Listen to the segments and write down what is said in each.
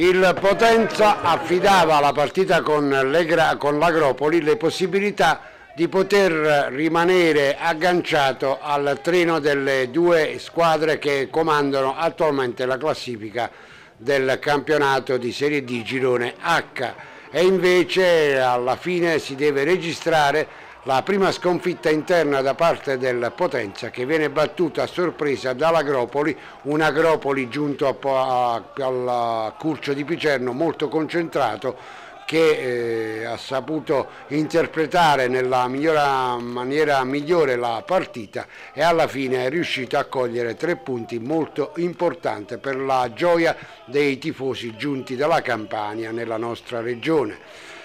Il Potenza affidava la partita con l'Agropoli le possibilità di poter rimanere agganciato al treno delle due squadre che comandano attualmente la classifica del campionato di Serie D Girone H. E invece alla fine si deve registrare la prima sconfitta interna da parte del Potenza che viene battuta a sorpresa dall'Agropoli, un Agropoli giunto al Curcio di Picerno molto concentrato che eh, ha saputo interpretare nella migliora, maniera migliore la partita e alla fine è riuscito a cogliere tre punti molto importanti per la gioia dei tifosi giunti dalla Campania nella nostra regione.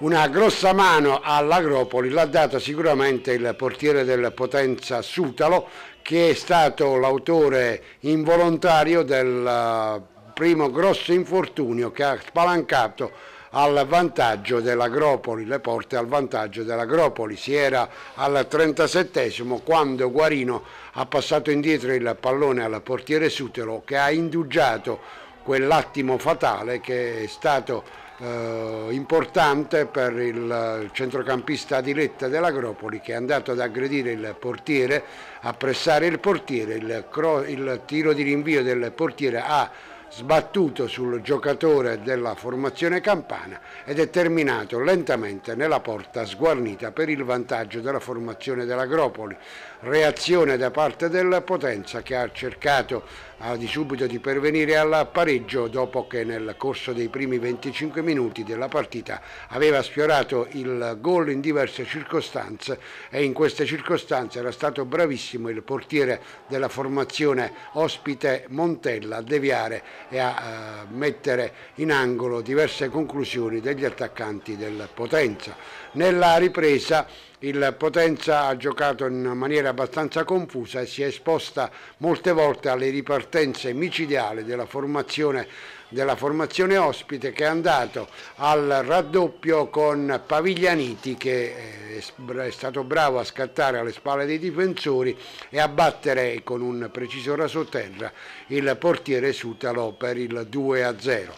Una grossa mano all'Agropoli l'ha data sicuramente il portiere del Potenza Sutalo che è stato l'autore involontario del eh, primo grosso infortunio che ha spalancato al vantaggio dell'Agropoli, le porte al vantaggio dell'Agropoli. Si era al 37 quando Guarino ha passato indietro il pallone al portiere Sutalo che ha indugiato quell'attimo fatale che è stato eh, importante per il centrocampista Diletta dell'Agropoli che è andato ad aggredire il portiere, a pressare il portiere, il, il tiro di rinvio del portiere ha sbattuto sul giocatore della formazione campana ed è terminato lentamente nella porta sguarnita per il vantaggio della formazione dell'Agropoli. Reazione da parte del Potenza che ha cercato di subito di pervenire al pareggio dopo che nel corso dei primi 25 minuti della partita aveva sfiorato il gol in diverse circostanze e in queste circostanze era stato bravissimo il portiere della formazione ospite Montella a deviare e a uh, mettere in angolo diverse conclusioni degli attaccanti del Potenza. Nella ripresa il Potenza ha giocato in maniera abbastanza confusa e si è esposta molte volte alle ripartenze micidiali della formazione, della formazione ospite che è andato al raddoppio con Paviglianiti che è stato bravo a scattare alle spalle dei difensori e a battere con un preciso rasoterra il portiere Sutalo per il 2-0.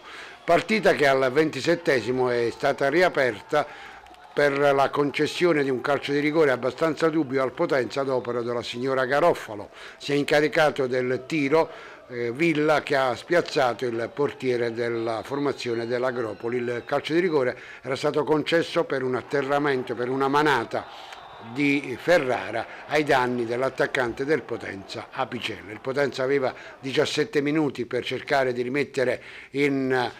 Partita che al 27 è stata riaperta per la concessione di un calcio di rigore abbastanza dubbio al Potenza ad opera della signora Garoffalo. Si è incaricato del tiro eh, Villa che ha spiazzato il portiere della formazione dell'Agropoli. Il calcio di rigore era stato concesso per un atterramento, per una manata di Ferrara ai danni dell'attaccante del Potenza Apicella. Il Potenza aveva 17 minuti per cercare di rimettere in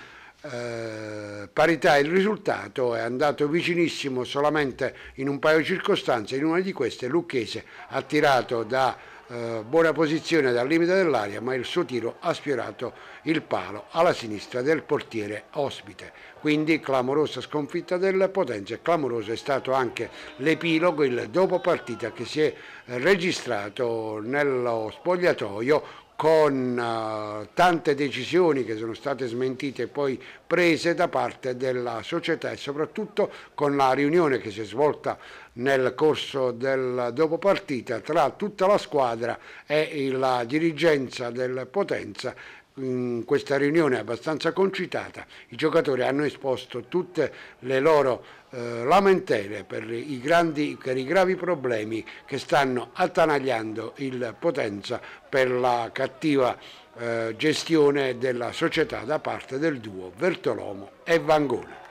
eh, parità il risultato è andato vicinissimo solamente in un paio di circostanze, in una di queste Lucchese ha tirato da eh, buona posizione dal limite dell'aria ma il suo tiro ha sfiorato il palo alla sinistra del portiere ospite. Quindi clamorosa sconfitta del Potenza e clamoroso è stato anche l'epilogo, il dopo partita che si è registrato nello spogliatoio con uh, tante decisioni che sono state smentite e poi prese da parte della società e soprattutto con la riunione che si è svolta nel corso del dopo partita tra tutta la squadra e la dirigenza del Potenza in questa riunione abbastanza concitata i giocatori hanno esposto tutte le loro eh, lamentele per i, grandi, per i gravi problemi che stanno attanagliando il Potenza per la cattiva eh, gestione della società da parte del duo Vertolomo e Vangone.